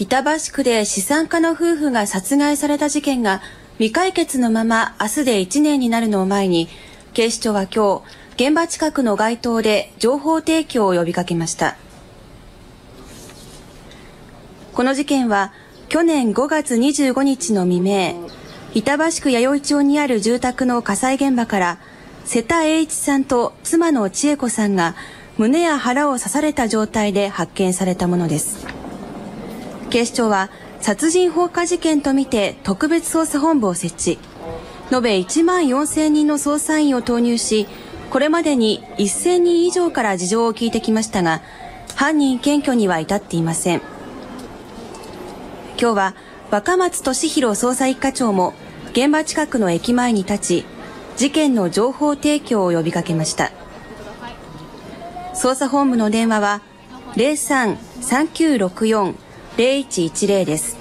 板橋区で資産家の夫婦が殺害された事件が未解決のまま明日で1年になるのを前に警視庁は今日現場近くの街頭で情報提供を呼びかけました。この事件は去年5月25日の未明板橋区弥生町にある住宅の火災現場から瀬田栄一さんと妻の千恵子さんが胸や腹を刺された状態で発見されたものです。警視庁は殺人放火事件とみて特別捜査本部を設置。延べ1万4000人の捜査員を投入しこれまでに1000人以上から事情を聞いてきましたが犯人検挙には至っていません。今日は若松俊弘捜査一課長も現場近くの駅前に立ち事件の情報提供を呼びかけました。捜査本部の電話は03-3964 0110です。